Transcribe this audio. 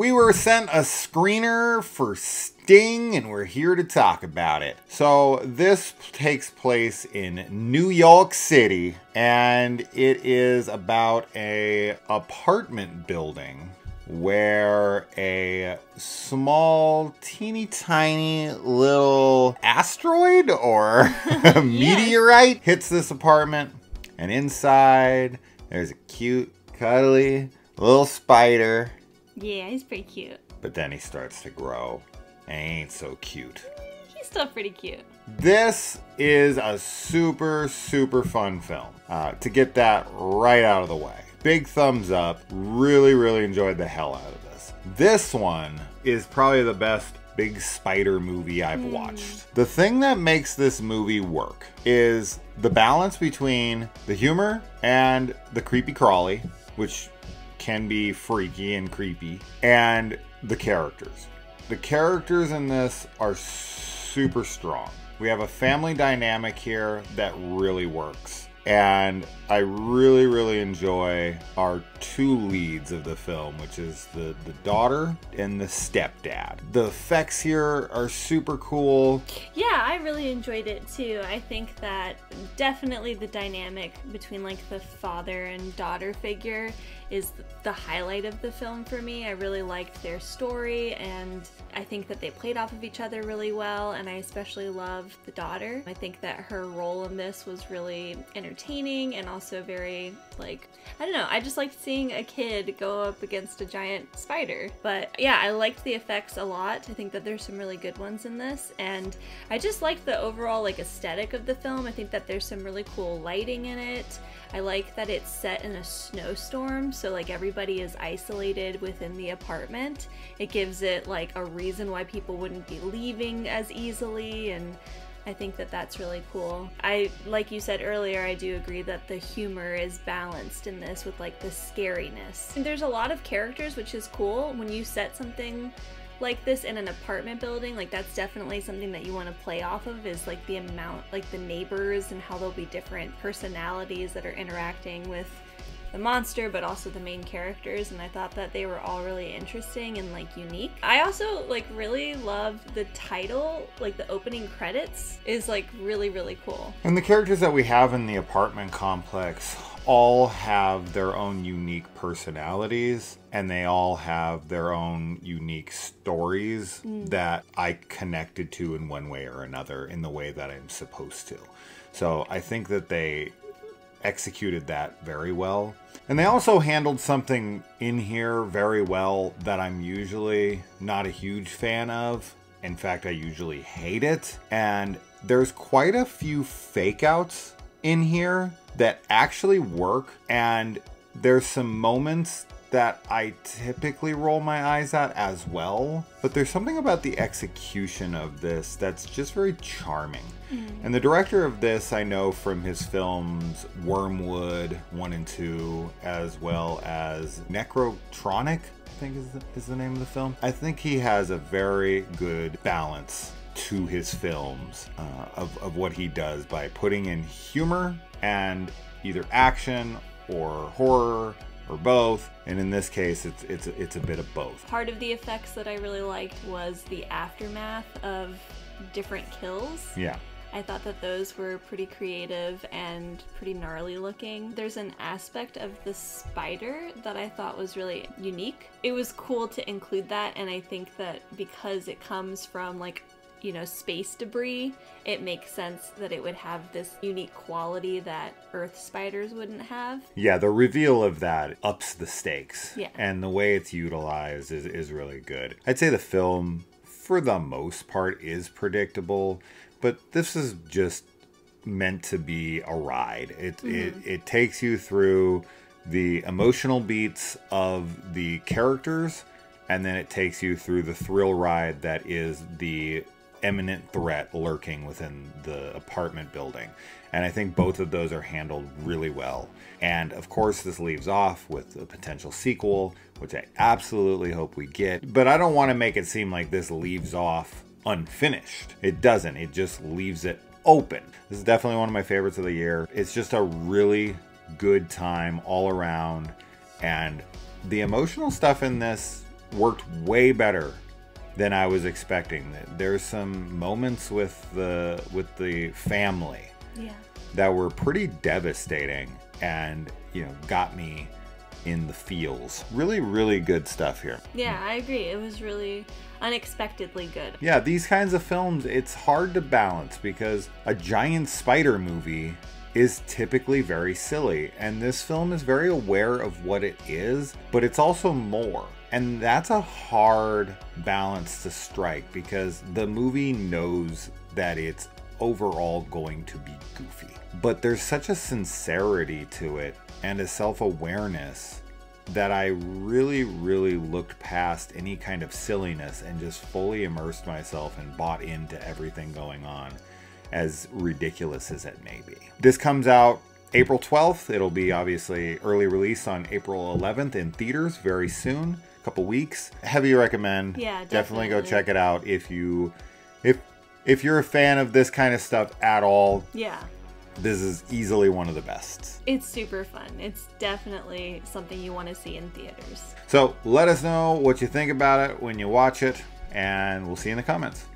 we were sent a screener for Sting and we're here to talk about it. So, this takes place in New York City and it is about a apartment building where a small, teeny tiny little asteroid or meteorite hits this apartment, and inside there's a cute, cuddly little spider. Yeah, he's pretty cute. But then he starts to grow. and he Ain't so cute. He's still pretty cute. This is a super, super fun film. Uh, to get that right out of the way. Big thumbs up. Really, really enjoyed the hell out of this. This one is probably the best big spider movie I've watched. The thing that makes this movie work is the balance between the humor and the creepy crawly, which can be freaky and creepy, and the characters. The characters in this are super strong. We have a family dynamic here that really works. And I really, really enjoy our two leads of the film, which is the, the daughter and the stepdad. The effects here are super cool. Yeah, I really enjoyed it too. I think that definitely the dynamic between like the father and daughter figure is the highlight of the film for me. I really liked their story and I think that they played off of each other really well and I especially love the daughter. I think that her role in this was really entertaining and also very like I don't know, I just liked seeing a kid go up against a giant spider. But yeah, I liked the effects a lot. I think that there's some really good ones in this and I just liked the overall like aesthetic of the film. I think that there's some really cool lighting in it. I like that it's set in a snowstorm, so like everybody is isolated within the apartment. It gives it like a reason why people wouldn't be leaving as easily and I think that that's really cool. I like you said earlier, I do agree that the humor is balanced in this with like the scariness. And there's a lot of characters which is cool when you set something like this in an apartment building like that's definitely something that you want to play off of is like the amount like the neighbors and how there'll be different personalities that are interacting with the monster but also the main characters and I thought that they were all really interesting and like unique. I also like really love the title, like the opening credits is like really really cool. And the characters that we have in the apartment complex all have their own unique personalities and they all have their own unique stories mm. that I connected to in one way or another in the way that I'm supposed to. So I think that they executed that very well. And they also handled something in here very well that I'm usually not a huge fan of. In fact, I usually hate it. And there's quite a few fake outs in here that actually work. And there's some moments that I typically roll my eyes at as well. But there's something about the execution of this that's just very charming. And the director of this, I know from his films Wyrmwood 1 and 2, as well as Nekrotronic, I think is the, is the name of the film. I think he has a very good balance to his films uh, of, of what he does by putting in humor and either action or horror or both. And in this case, it's it's it's a bit of both. Part of the effects that I really liked was the aftermath of different kills. Yeah. I thought that those were pretty creative and pretty gnarly looking. There's an aspect of the spider that I thought was really unique. It was cool to include that, and I think that because it comes from like you know, space debris, it makes sense that it would have this unique quality that Earth spiders wouldn't have. Yeah, the reveal of that ups the stakes. Yeah. And the way it's utilized is, is really good. I'd say the film, for the most part, is predictable, but this is just meant to be a ride. It, it, mm-hmm. it takes you through the emotional beats of the characters, and then it takes you through the thrill ride that is the imminent threat lurking within the apartment building. And I think both of those are handled really well. And of course, this leaves off with a potential sequel, which I absolutely hope we get. But I don't want to make it seem like this leaves off unfinished. It doesn't, it just leaves it open. This is definitely one of my favorites of the year. It's just a really good time all around. And the emotional stuff in this worked way better than I was expecting. There's some moments with the with the family Yeah. that were pretty devastating and you know got me in the feels. Really, really good stuff here. Yeah, I agree. It was really unexpectedly good. Yeah, these kinds of films, it's hard to balance because a giant spider movie is typically very silly, and this film is very aware of what it is, but it's also more. And that's a hard balance to strike because the movie knows that it's overall going to be goofy. But there's such a sincerity to it and a self awareness that I really, really looked past any kind of silliness and just fully immersed myself and bought into everything going on, as ridiculous as it may be. This comes out April 12th. It'll be obviously early release on April 11th in theaters very soon, couple weeks. Heavy recommend. Yeah, definitely definitely go check it out if you if if you're a fan of this kind of stuff at all. Yeah. This is easily one of the best. It's super fun. It's definitely something you want to see in theaters. So let us know what you think about it when you watch it, and we'll see you in the comments.